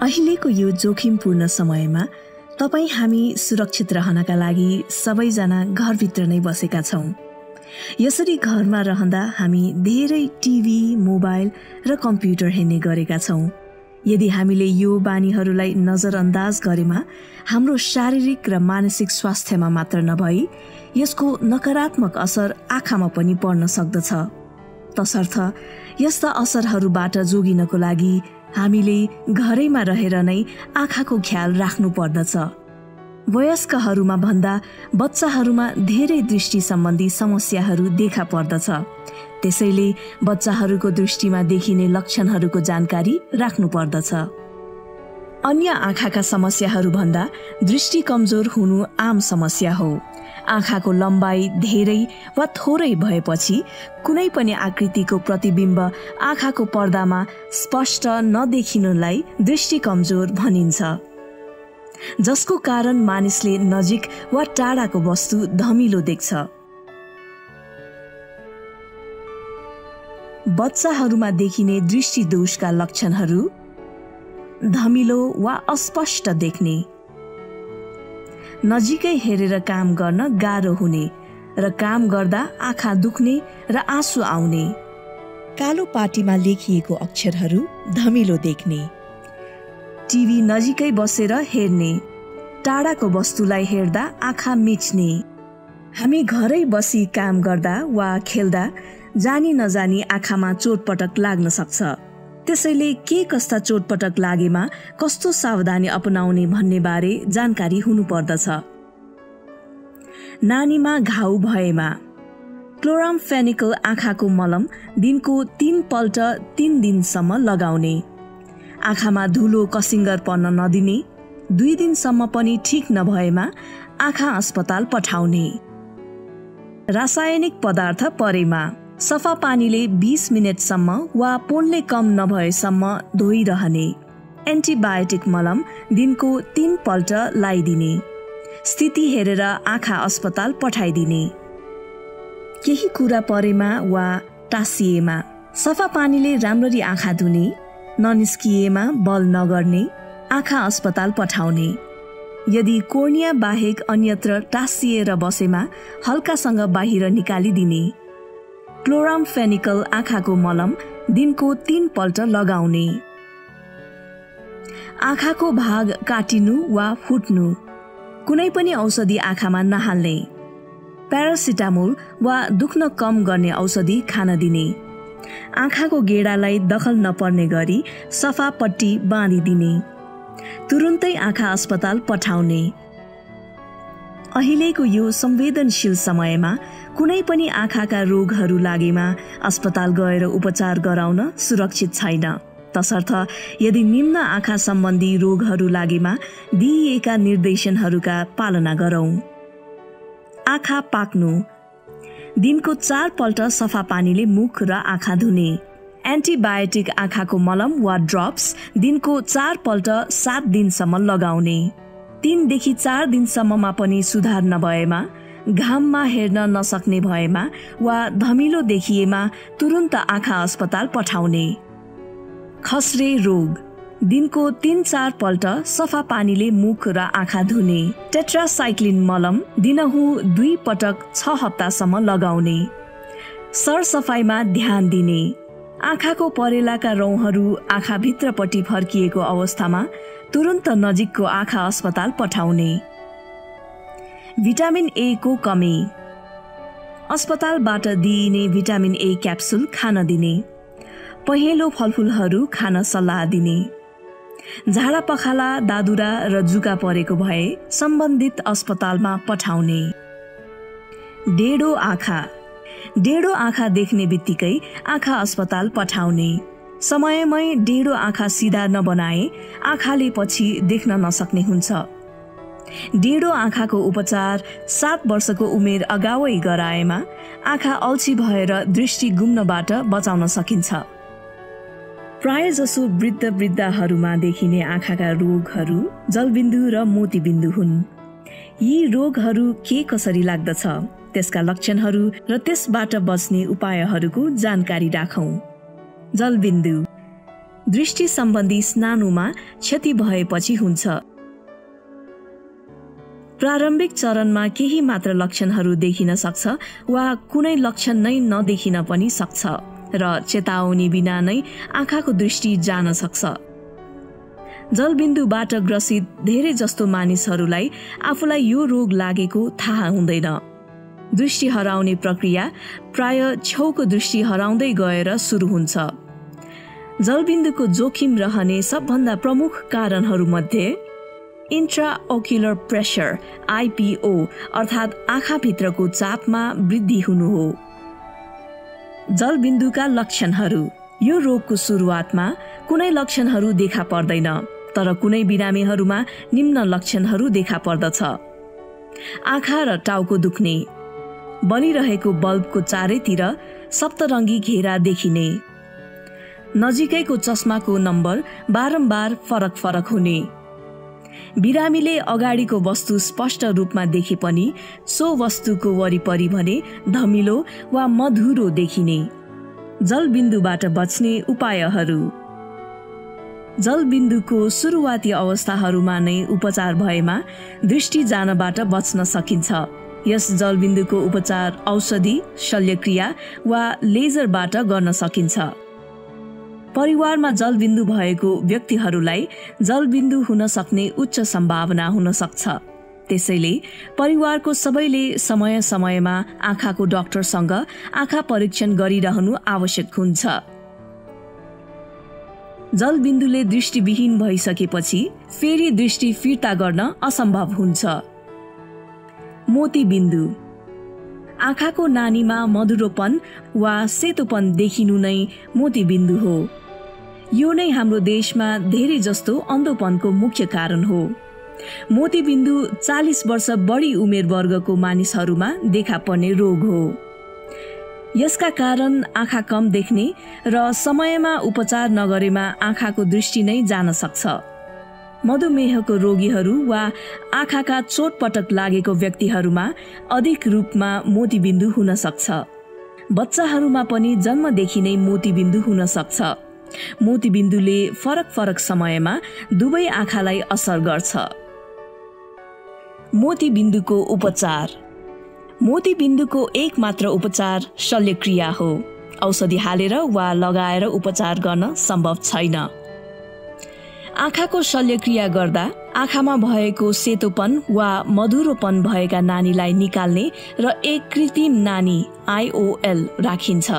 अहिलेको यो जोखिमपूर्ण समयमा तपाईँ हामी सुरक्षित रहनका लागि सबैजना घरभित्र नै बसेका छौँ। यसरी घरमा रहँदा हामी धेरै टिभी मोबाइल र कम्प्युटर हेर्ने गरेका छौँ। यदि हामीले यो बानीहरूलाई नजरअन्दाज गरेमा हाम्रो शारीरिक र मानसिक स्वास्थ्यमा मात्र नभई यसको नकारात्मक असर आँखामा पनि पर्न सक्दछ। तसर्थ यस्ता असरहरूबाट जोगिनको लागि हामीले घरैमा रहेर नै आँखाको ख्याल राख्नु पर्दछ। वयस्कहरूमा भन्दा बच्चाहरूमा धेरै दृष्टि सम्बन्धी समस्याहरू देखा पर्दछ। त्यसैले बच्चाहरूको दृष्टिमा देखिने लक्षणहरूको जानकारी राख्नु पर्दछ। अन्य आँखाका समस्याहरू भन्दा दृष्टि कमजोर हुनु आम समस्या हो। आँखाको लम्बाइ धेरै वा थोरै भएपछि कुनै पनि आकृतिको प्रतिबिम्ब आँखाको पर्दामा स्पष्ट नदेखिनुलाई दृष्टि कमजोर भनिन्छ। जसको कारण मानिसले नजिक वा टाढाको वस्तु धमिलो देख्छ। बच्चाहरूमा देखिने दृष्टि दोषका लक्षणहरू धमिलो वा अस्पष्ट देख्ने। नजिकै हेरेर काम गर्न गाह्रो हुने र काम गर्दा आँखा दुख्ने र आँसु आउने। कालो पाटीमा लेखिएको अक्षरहरू धमिलो देख्ने। टिभी नजिकै बसेर हेर्ने। टाढाको वस्तुलाई हेर्दा आँखा मिच्ने। हामी घरै बसी काम गर्दा वा खेल्दा जानी नजानी आँखामा चोटपटक लाग्न सक्छ। त्यसैले के कस्ता चोटपटक लागेमा कस्तो सावधानी अपनाउने भन्ने बारे जानकारी हुनुपर्दछ। नानीमा घाउ भएमा। क्लोराम फेनिकल आँखाको मलम दिनको तीन पल्ट तीन दिनसम्म लगाउने। आँखामा धुलो कसिङ्गर पर्न नदिने दुई दिनसम्म पनि ठिक नभएमा आँखा अस्पताल पठाउने। रासायनिक पदार्थ परेमा। सफा पानीले 20 मिनटसम्म वा पोल्ने कम नभएसम्म धोइरहने एन्टिबायोटिक मलम दिनको तीन पल्ट लगाइदिने स्थिति हेरेर आँखा अस्पताल पठाइदिने। केही कुरा परेमा वा टाँसिएमा सफा पानीले राम्ररी आँखा धुने ननिस्किएमा बल नगर्ने आँखा अस्पताल पठाउने। यदि कोर्निया बाहेक अन्यत्र टाँसिएर बसेमा हल्कासँग बाहिर निकालिदिने। क्लोराम फेनिकल आँखाको मलम दिनको तीन पल्ट लगाउने। आँखाको भाग काटिनु वा फुट्नु कुनै पनि औषधि आँखामा नहाल्ने। प्यारासिटामोल वा दुख्न कम गर्ने औषधि खान दिने। आँखाको गेडालाई दखल नपर्ने गरी सफा पट्टी बाँधिदिने। तुरुन्तै आँखा अस्पताल पठाउने। अहिलेको यो संवेदनशील समयमा कुनै पनि आँखाका रोगहरू लागेमा अस्पताल गएर उपचार गराउन सुरक्षित छैन। तसर्थ यदि निम्न आँखा सम्बन्धी रोगहरू लागेमा दिइएका निर्देशनहरूका पालना गरौँ। आँखा पाक्नु। दिनको चार पल्ट सफा पानीले मुख र आँखा धुने। एन्टिबायोटिक आँखाको मलम वा ड्रप्स दिनको चार पल्ट सात दिनसम्म लगाउने। तिनदेखि चार दिनसम्ममा पनि सुधार नभएमा घाममा हेर्न नसक्ने भएमा वा धमिलो देखिएमा तुरुन्त आँखा अस्पताल पठाउने। खस्रे रोग। दिनको तिन चार पल्ट सफा पानीले मुख र आँखा धुने। टेट्रासाइक्लिन मलम दिनहु दुई पटक छ हप्तासम्म लगाउने। सरसफाइमा ध्यान दिने। आँखाको परेलाका रौँहरू आँखाभित्रपट्टि फर्किएको अवस्थामा तुरुन्त नजिकको आँखा अस्पताल पठाउने। भिटामिन ए को कमी। अस्पतालबाट दिइने भिटामिन ए क्याप्सुल खान दिने। पहेँलो फलफुलहरू खान सल्लाह दिने। झाडा पखाला दादुरा र जुका परेको भए सम्बन्धित अस्पतालमा पठाउने। डेडो आँखा। डेडो आँखा देख्ने बित्तिकै आँखा अस्पताल पठाउने। समयमै डेडो आँखा सिधा नबनाए आँखाले पछि देख्न नसक्ने हुन्छ। डेढो आँखाको उपचार सात वर्षको उमेर अगावै गराएमा आँखा अल्छी भएर दृष्टि गुम्नबाट बचाउन सकिन्छ। प्राय जसो वृद्ध वृद्धाहरूमा देखिने आँखाका रोगहरू जलबिन्दु र मोतीबिन्दु हुन्। यी रोगहरू के कसरी लाग्दछ त्यसका लक्षणहरू र त्यसबाट बच्ने उपायहरूको जानकारी राखौँ। जलबिन्दु। दृष्टि सम्बन्धी स्नानुमा क्षति भएपछि हुन्छ। प्रारम्भिक चरणमा केही मात्र लक्षणहरू देखिन सक्छ वा कुनै लक्षण नै नदेखिन पनि सक्छ र चेतावनी बिना नै आँखाको दृष्टि जान सक्छ। जलबिन्दुबाट ग्रसित धेरै जस्तो मानिसहरूलाई आफूलाई यो रोग लागेको थाहा हुँदैन। दृष्टि हराउने प्रक्रिया प्राय छेउको दृष्टि हराउँदै गएर सुरु हुन्छ। जलबिन्दुको जोखिम रहने सबभन्दा प्रमुख कारणहरूमध्ये इन्ट्राओक्युलर प्रेसर आइपिओ अर्थात् आँखाभित्रको चापमा वृद्धि हुनु हो। जलबिन्दुका लक्षणहरू। यो रोगको सुरुवातमा कुनै लक्षणहरू देखा पर्दैन तर कुनै बिरामीहरूमा निम्न लक्षणहरू देखा पर्दछ। आँखा र टाउको दुख्ने। बनिरहेको बल्बको चारैतिर सप्तरङ्गी घेरा देखिने। नजिकैको चस्माको नम्बर बारम्बार फरक फरक हुने। बिरामीले अगाडिको वस्तु स्पष्ट रूपमा देखे पनि सो वस्तुको वरिपरि भने धमिलो वा मधुरो देखिने। जलबिन्दुबाट बच्ने उपायहरू। जलबिन्दुको सुरुवाती अवस्थाहरूमा नै उपचार भएमा दृष्टि जानबाट बच्न सकिन्छ। यस जलबिन्दुको उपचार औषधि शल्यक्रिया वा लेजरबाट गर्न सकिन्छ। परिवारमा जलबिन्दु भएको व्यक्तिहरूलाई जलबिन्दु हुन सक्ने उच्च सम्भावना हुन सक्छ। त्यसैले परिवारको सबैले समय समयमा आँखाको डाक्टरसँग आँखा परीक्षण गरिरहनु आवश्यक हुन्छ। जलबिन्दुले दृष्टिविहीन भइसकेपछि फेरि दृष्टि फिर्ता गर्न असम्भव हुन्छ। मोतीबिन्दु आँखाको नानीमा मधुरोपन वा सेतोपन देखिनु नै मोतीबिन्दु हो। यो नै हाम्रो देशमा धेरै जस्तो अन्धोपनको मुख्य कारण हो। मोतीबिन्दु चालिस वर्ष बढी उमेर वर्गको मानिसहरूमा देखा पर्ने रोग हो। यसका कारण आँखा कम देख्ने र समयमा उपचार नगरेमा आँखाको दृष्टि नै जान सक्छ। मधुमेहको रोगीहरू वा आँखाका चोटपटक लागेको व्यक्तिहरूमा अधिक रूपमा मोतीबिन्दु हुन सक्छ। बच्चाहरूमा पनि जन्मदेखि नै मोतीबिन्दु हुन सक्छ। मोतीबिन्दुले फरक फरक समयमा दुवै आँखालाई असर गर्छ। मोतीबिन्दुको उपचार। मोतीबिन्दुको एक मात्र उपचार शल्यक्रिया हो। औषधि हालेर वा लगाएर उपचार गर्न सम्भव छैन। आँखाको शल्यक्रिया गर्दा आँखामा भएको सेतोपन वा मधुरोपन भएका नानीलाई निकाल्ने र एक कृत्रिम नानी आइओएल राखिन्छ।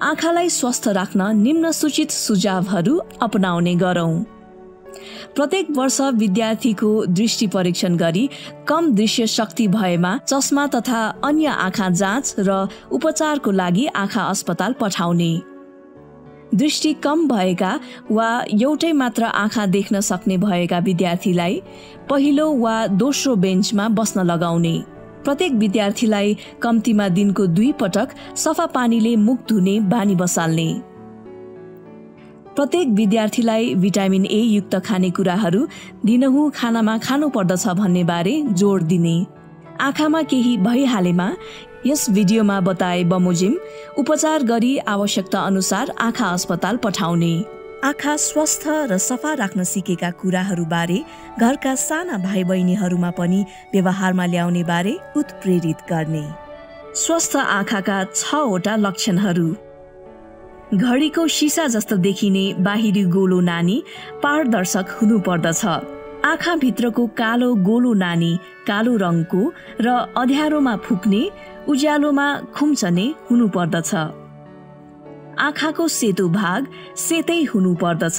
आँखालाई स्वस्थ राख्न निम्न सूचित सुझावहरू अपनाउने गरौं। प्रत्येक वर्ष विद्यार्थीको दृष्टि परीक्षण गरी कम दृश्य शक्ति भएमा चस्मा तथा अन्य आँखा जाँच र उपचारको लागि आँखा अस्पताल पठाउने। दृष्टि कम भएका वा एउटै मात्र आँखा देख्न सक्ने भएका विद्यार्थीलाई पहिलो वा दोस्रो बेन्चमा बस्न लगाउने। प्रत्येक विद्यार्थीलाई कम्तीमा दिनको दुई पटक सफा पानीले मुख धुने बानी बसाल्ने। प्रत्येक विद्यार्थीलाई भिटामिन ए युक्त खानेकुराहरू दिनहुँ खानामा खानु पर्दछ भन्ने बारे जोड दिने। आँखामा केही भइहालेमा यस भिडियोमा बताए बमोजिम उपचार गरी आवश्यकता अनुसार आँखा अस्पताल पठाउने। आँखा स्वस्थ र सफा राख्न सिकेका कुराहरूबारे घरका साना भाइ बहिनीहरूमा पनि व्यवहारमा ल्याउने बारे उत्प्रेरित गर्ने। स्वस्थ आँखाका छवटा लक्षणहरू। घडीको सिसा जस्तो देखिने बाहिरी गोलो नानी पारदर्शक हुनुपर्दछ। आँखाभित्रको कालो गोलो नानी कालो रङको र अध्यारोमा फुक्ने उज्यालोमा खुम्चने हुनुपर्दछ। आँखाको सेतो भाग सेतै हुनुपर्दछ।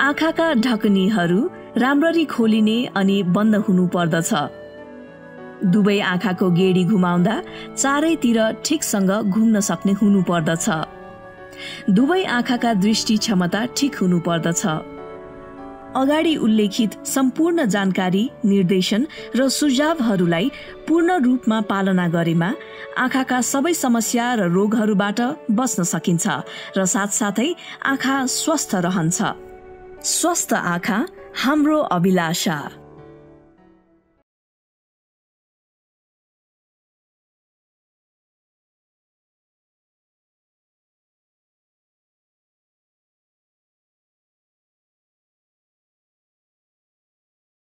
आँखाका ढकनीहरू राम्ररी खोलिने अनि बन्द हुनुपर्दछ। दुवै आँखाको गेडी घुमाउँदा चारैतिर ठिकसँग घुम्न सक्ने हुनुपर्दछ। दुवै आँखाका दृष्टि क्षमता ठिक हुनुपर्दछ। अगाडि उल्लेखित सम्पूर्ण जानकारी निर्देशन र सुझावहरूलाई पूर्ण रूपमा पालना गरेमा आँखाका सबै समस्या र रोगहरूबाट बच्न सकिन्छ र साथसाथै आँखा स्वस्थ रहन्छ। स्वस्थ आँखा हाम्रो अभिलाषा।